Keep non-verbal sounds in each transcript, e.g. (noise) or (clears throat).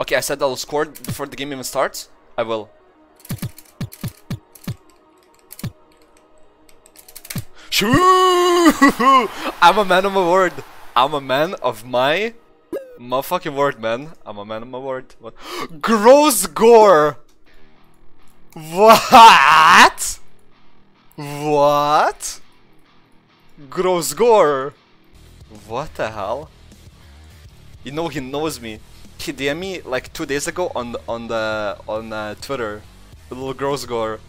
Okay, I said I'll score before the game even starts. I will. Shoo! I'm a man of my word. I'm a man of my motherfucking word, man. I'm a man of my word. What? (gasps) Gross gore. What? What? Gross gore. What the hell? You know he knows me. He DM me like two days ago on on the on uh, Twitter. Little gross gore.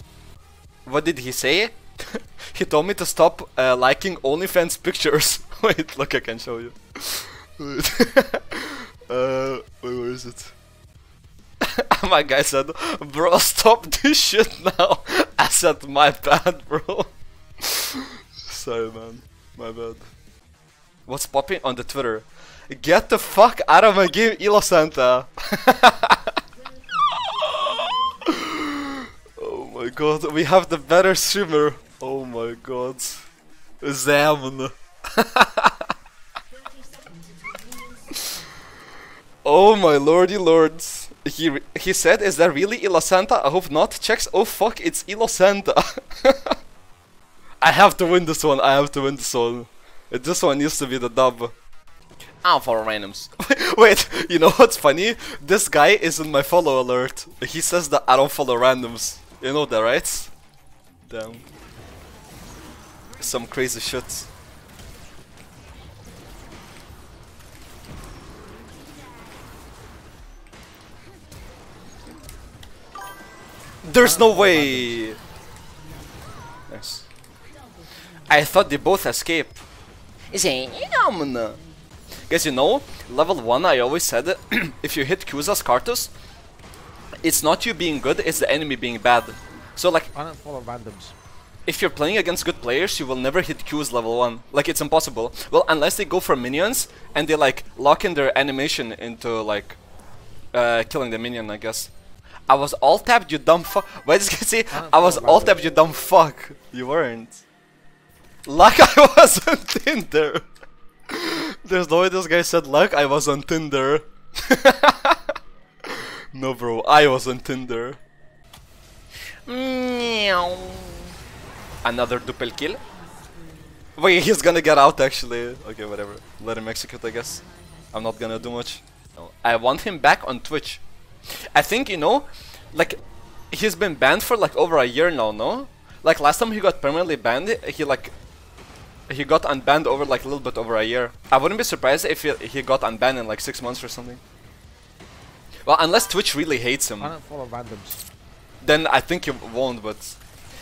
What did he say? (laughs) he told me to stop uh, liking OnlyFans pictures. (laughs) wait, look, I can show you. Wait. (laughs) uh, wait, where is it? my guy said, bro, stop this shit now. I said, my bad, bro. Sorry, man. My bad. What's popping on the Twitter? Get the fuck out of my game, Elo Santa. (laughs) oh my god, we have the better streamer. Oh my god. Zam. (laughs) oh my lordy lords. He he said, is that really Elo Santa? I hope not. Checks, oh fuck, it's Elo Santa. (laughs) I have to win this one, I have to win this one. This one used to be the dub. I'm for randoms. (laughs) Wait, you know what's funny? This guy is in my follow alert. He says that I don't follow randoms. You know that, right? Damn. Some crazy shit. There's no way! Yes. I thought they both escape. Guys, you know, level 1 I always said (clears throat) if you hit Q's as Karthus, it's not you being good, it's the enemy being bad. So like... I don't follow randoms. If you're playing against good players, you will never hit Q's level 1. Like, it's impossible. Well, unless they go for minions, and they like lock in their animation into like... Uh, killing the minion, I guess. I was alt tabbed, you dumb fuck. (laughs) Why did you say I was alt tabbed, you dumb fuck? You weren't. Like (laughs) I wasn't in Tinder. There's no way this guy said like I was on Tinder. (laughs) no bro, I was on Tinder. Meow. Another duple kill. Wait, he's gonna get out actually. Okay, whatever. Let him execute, I guess. I'm not gonna do much. I want him back on Twitch. I think, you know, like, he's been banned for like over a year now, no? Like, last time he got permanently banned, he like, he got unbanned over like a little bit over a year. I wouldn't be surprised if he, he got unbanned in like six months or something. Well, unless Twitch really hates him. I don't follow randoms. Then I think he won't, but...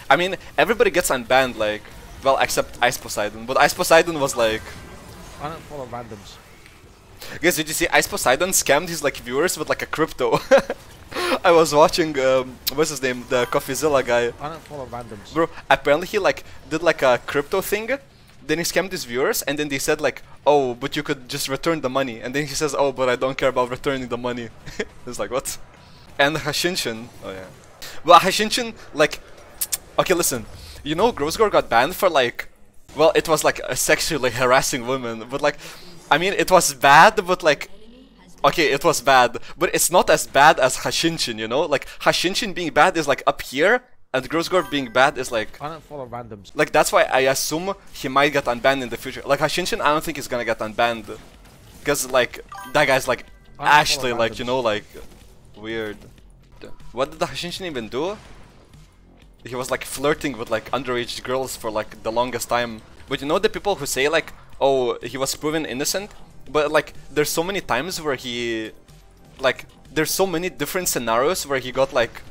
I mean, everybody gets unbanned, like... Well, except Ice Poseidon, but Ice Poseidon was like... I don't follow randoms. Guys, did you see Ice Poseidon scammed his like viewers with like a crypto? (laughs) I was watching, um, what's his name, the Coffeezilla guy. I don't follow randoms. Bro, apparently he like did like a crypto thing, then he scammed his viewers, and then they said like, oh, but you could just return the money, and then he says, oh, but I don't care about returning the money. (laughs) it's like what? And Hashinshin, oh yeah. Well, Hashinshin, like, okay, listen, you know, Grossgore got banned for like, well, it was like sexually harassing women, but like, I mean, it was bad, but like, okay, it was bad, but it's not as bad as Hashinshin, you know? Like, Hashinshin being bad is like up here, and Grossgore being bad is like... I don't follow randoms. Like, that's why I assume he might get unbanned in the future. Like, Hashinshin, I don't think he's gonna get unbanned. Because, like, that guy's like, actually, like, you know, like, weird. What did the Hashinshin even do? He was like flirting with like underage girls for like the longest time. But you know the people who say like, oh, he was proven innocent? But like, there's so many times where he, like, there's so many different scenarios where he got like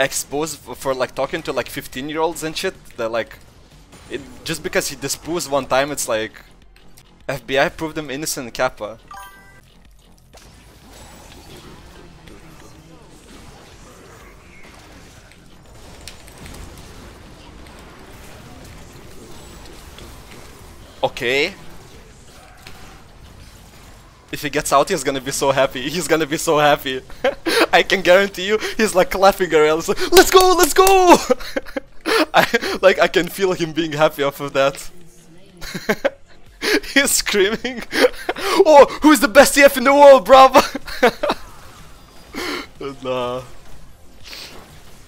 exposed for like talking to like 15 year olds and shit. That like, it, just because he disposed one time, it's like, FBI proved him innocent, Kappa. Okay. If he gets out, he's gonna be so happy. He's gonna be so happy. (laughs) I can guarantee you, he's like clapping around. Like, let's go, let's go! (laughs) I, like, I can feel him being happy off of that. (laughs) he's screaming. oh, who's the best TF in the world, bravo? Nah.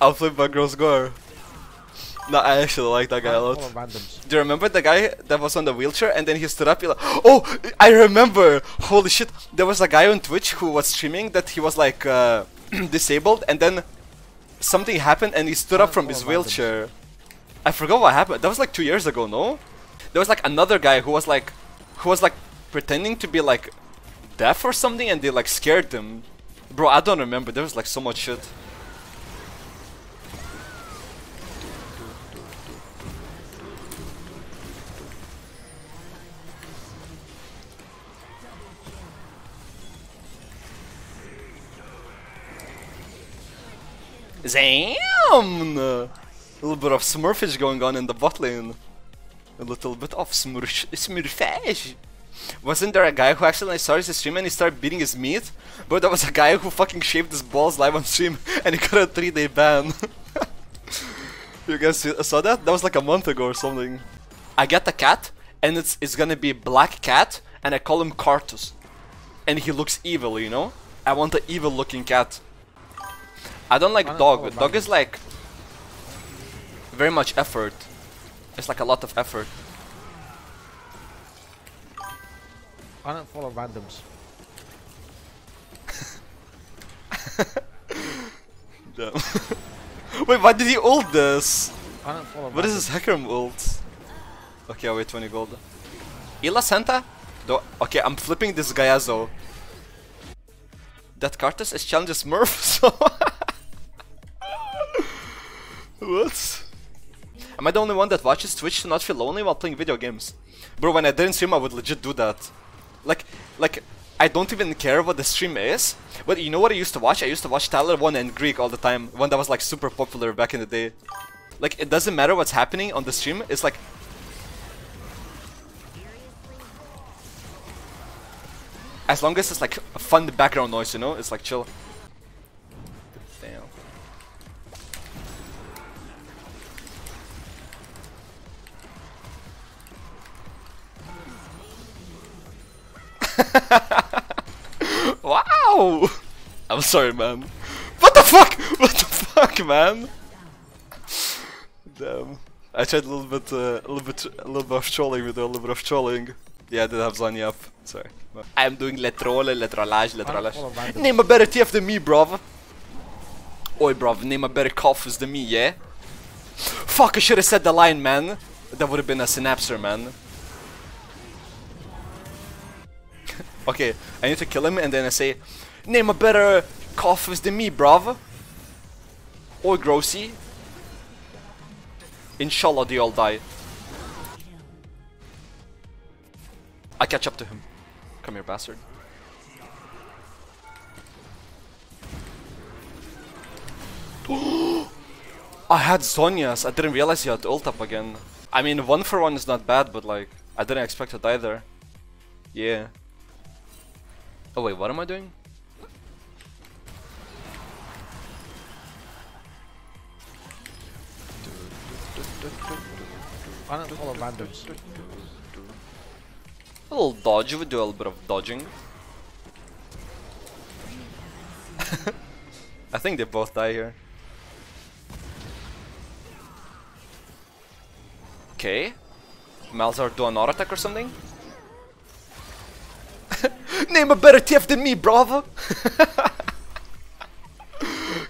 I'll flip my girl's gore. No, I actually like that guy a lot. Full of randoms. Do you remember the guy that was on the wheelchair and then he stood up? He like, oh, I remember. Holy shit! There was a guy on Twitch who was streaming that he was like uh, (clears throat) disabled, and then something happened and he stood up from his Oh, wheelchair. I forgot what happened. That was like two years ago, no? There was like another guy who was like, who was like pretending to be like deaf or something, and they like scared him. Bro, I don't remember. There was like so much shit. Zam! A little bit of smurfage going on in the bot lane. A little bit of smurf smurfage. Wasn't there a guy who actually started his stream and he started beating his meat? But there was a guy who fucking shaved his balls live on stream (laughs) and he got a 3 day ban. (laughs) you guys saw that? That was like a month ago or something. I get the cat and it's it's gonna be black cat and I call him Karthus. And he looks evil, you know? I want an evil looking cat. I don't like dog. Dog is like very much effort. It's like a lot of effort. I don't follow randoms. (laughs) Wait, why did he ult this? I don't follow What is randoms. this Hecarim ult? Okay, I'll wait 20 gold. Elo Santa? Do okay, I'm flipping this Gayazo. That Karthus is challenges Smurf, (laughs) so... what? Am I the only one that watches Twitch to not feel lonely while playing video games? Bro, when I didn't stream, I would legit do that. Like, like, I don't even care what the stream is. But you know what I used to watch? I used to watch Tyler 1 and Greek all the time. One that was like super popular back in the day. Like, it doesn't matter what's happening on the stream. It's like... As long as it's like fun background noise, you know? It's like chill. (laughs) wow! I'm sorry, man. What the fuck? What the fuck, man? Damn. I tried a little bit, uh, a little bit, a little bit of trolling with a little bit of trolling. Yeah, I did have Zhonya up. Sorry. I'm doing le trolle, le trollage, le trollage. Name a better TF than me, bruv. Oi, bruv, name a better Karthus than me, yeah? Fuck, I should have said the line, man. That would have been a synapser, man. Okay, I need to kill him and then I say, Name a better Karthus than me, bruv. Or Grossy. Inshallah, they all die. I catch up to him. Come here, bastard. (gasps) I had Zhonya's. I didn't realize he had ult up again. I mean, one for one is not bad, but like, I didn't expect it either. Yeah. Oh wait, what am I doing? I don't follow randoms. A little dodge, we do a little bit of dodging. (laughs) I think they both die here. Okay. Malzar do an auto attack or something? Name a better TF than me, bravo! (laughs)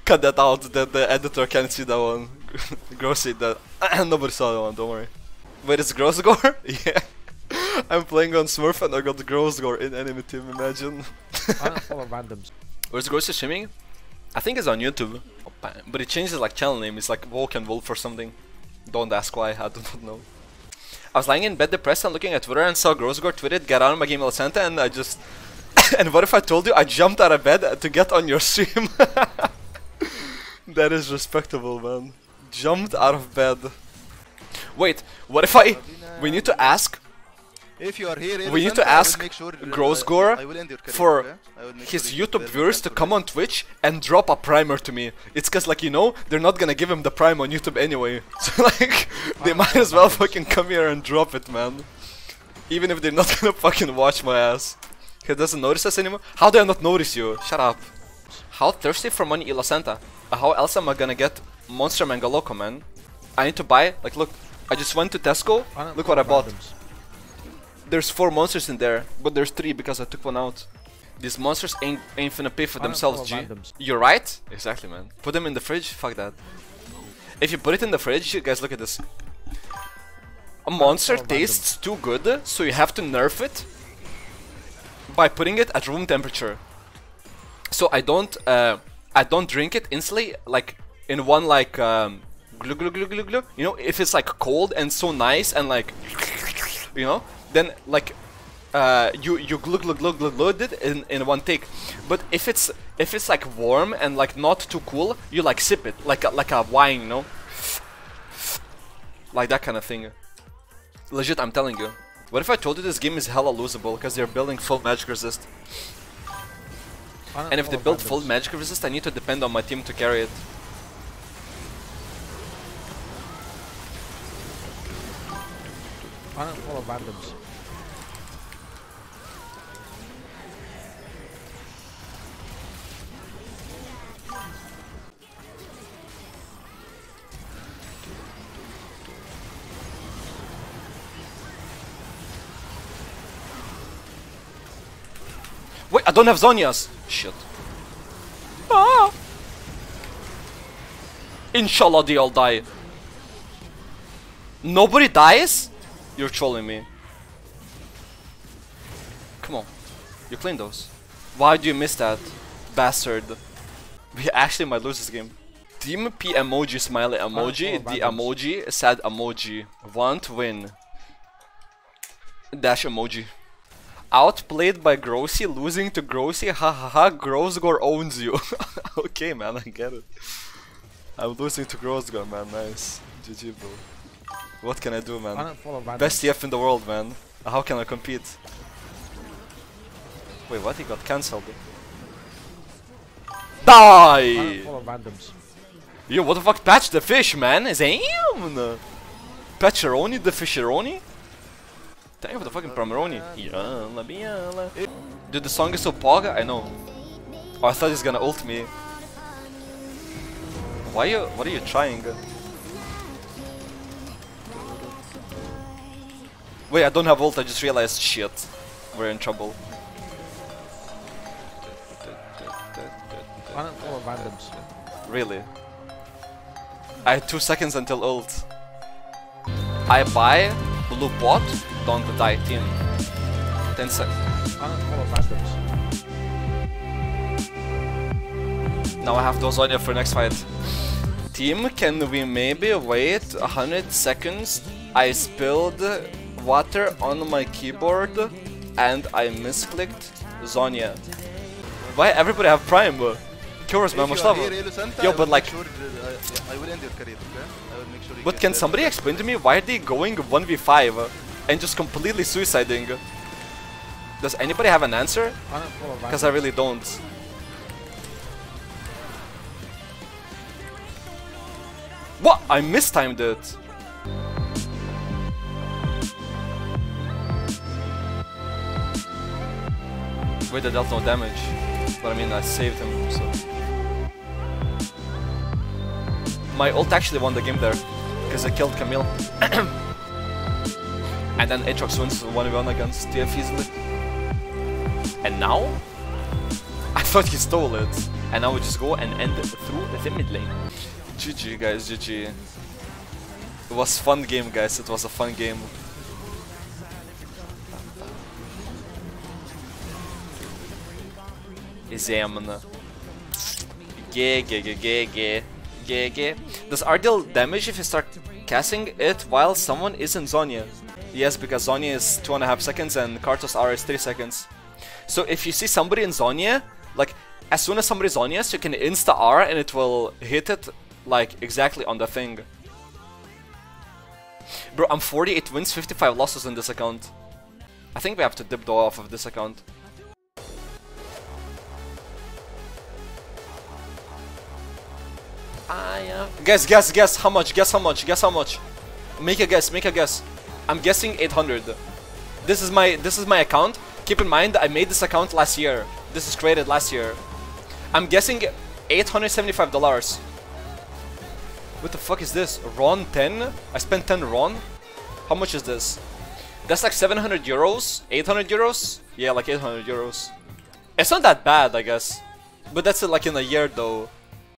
Cut that out, the, the editor can't see that one. (laughs) Grossy, that. (clears throat) Nobody saw that one, don't worry. Wait, it's Grossgore? (laughs) yeah. I'm playing on Smurf and I got Grossgore in enemy team, imagine. I don't follow randoms. Where's Grossy streaming? I think it's on YouTube. But it changes like channel name, it's like Woken Wolf or something. Don't ask why, I do not know. I was lying in bed depressed and looking at Twitter and saw Grossgore tweeted, get out of my game El Santa and I just... (laughs) and what if I told you I jumped out of bed to get on your stream? (laughs) that is respectable, man. Jumped out of bed. Wait, what if I... We need to ask If you are here, We need to ask sure, uh, Grossgore I will end your career, for okay? I will make his sure YouTube viewers to come on Twitch and drop a primer to me. It's cause like you know, they're not gonna give him the prime on YouTube anyway. (laughs) So like they might as well fucking come here and drop it, man. Even if they're not gonna fucking watch my ass. He doesn't notice us anymore? How do I not notice you? Shut up. How thirsty for money Elo Santa? How else am I gonna get Monster Mango Loco, man? I need to buy, like, look, I just went to Tesco, look what I bought. randoms. There's four monsters in there, but there's three because I took one out. These monsters ain't, ain't finna pay for themselves, G. randoms. You're right? Exactly, man. Put them in the fridge, fuck that. If you put it in the fridge, you guys look at this. A monster tastes too good, so you have to nerf it by putting it at room temperature. So I don't, uh, I don't drink it instantly, like in one like um, glug glug glug glug glug. You know, if it's like cold and so nice and like, you know, then like uh, you you glug glug glug glug glug it in in one take. But if it's if it's like warm and like not too cool, you like sip it like a, like a wine, you know, like that kind of thing. Legit, I'm telling you. What if I told you this game is hella losable because they're building full magic resist? And if they build full magic resist, I need to depend on my team to carry it. I don't follow randoms. I don't have Zhonya's! Shit. Ah! Inshallah they all die. Nobody dies? You're trolling me. Come on. You clean those. Why do you miss that? Bastard. We actually might lose this game. Team P emoji smiley emoji. The emoji sad emoji. Want win. Dash emoji. Outplayed by Grossy, losing to Grossy, ha ha ha, Grossgore owns you. (laughs) okay, man, I get it. I'm losing to Grossgore, man, nice. GG, bro. What can I do, man? randoms. Best TF in the world, man. How can I compete? Wait, what? He got cancelled. Die! don't follow randoms. Yo, what the fuck? Patch the fish, man. Is Damn! Patcheroni the fisheroni? Thank you for the fucking Pomeroni. Dude, the song is so pog, I know. Oh, I thought he's gonna ult me. Why you, what are you trying? Wait, I don't have ult, I just realized shit. We're in trouble. I don't follow randoms. Really? I had two seconds until ult. I buy blue pot, don't die team. Ten sec. I don't follow randoms. Now I have those on for next fight. Team, can we maybe wait 100 seconds? I spilled water on my keyboard and I misclicked Zhonya. Why everybody have Prime? Curious man, If much you are love. here, Elusanta, Yo, but like- sure, uh, yeah, I will end your career, okay? I will make sure But can somebody explain to me why are they going 1v5 and just completely suiciding? Does anybody have an answer? I don't follow randoms. Because I really don't. What? I mistimed it. Wait, that dealt no damage. But I mean, I saved him, so. My ult actually won the game there. Because I killed Camille. (clears throat) and then Aatrox wins 1v1 against TF easily. And now? (laughs) I thought he stole it. And now we just go and end through the mid lane. GG guys, GG. It was fun game guys, it was a fun game. Examine. G G G G G G G. Does R damage if you start casting it while someone is in Zhonya? Yes, because Zhonya is 2.5 seconds and Karthus R is 3 seconds. So if you see somebody in Zhonya, like as soon as somebody's Zhonya's, you can insta R and it will hit it like exactly on the thing. Bro, I'm 48 wins, 55 losses in this account. I think we have to dip though off of this account. I, yeah. Guess, guess, guess how much, guess how much, guess how much. Make a guess, make a guess. I'm guessing 800. This is my this is my account. Keep in mind I made this account last year. This is created last year. I'm guessing $875. What the fuck is this? Ron 10? I spent 10 Ron? How much is this? That's like 700 euros? 800 euros? Yeah, like 800 euros. It's not that bad, I guess. But that's uh, like in a year though.